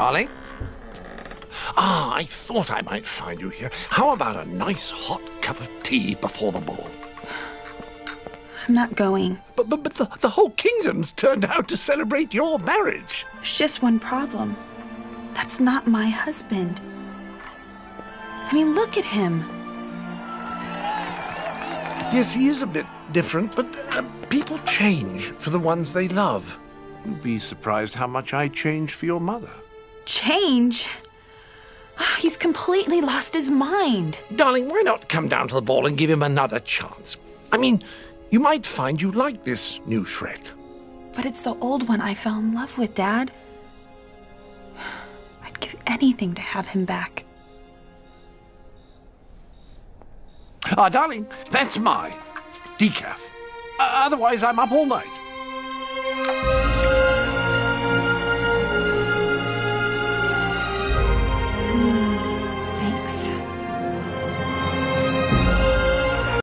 Darling? Ah, I thought I might find you here. How about a nice hot cup of tea before the ball? I'm not going. But, but, but the, the whole kingdom's turned out to celebrate your marriage. There's just one problem. That's not my husband. I mean, look at him. Yes, he is a bit different, but uh, people change for the ones they love. You'd be surprised how much I changed for your mother. Change? He's completely lost his mind. Darling, why not come down to the ball and give him another chance? I mean, you might find you like this new Shrek. But it's the old one I fell in love with, Dad. I'd give anything to have him back. Ah, darling, that's my decaf. Uh, otherwise, I'm up all night.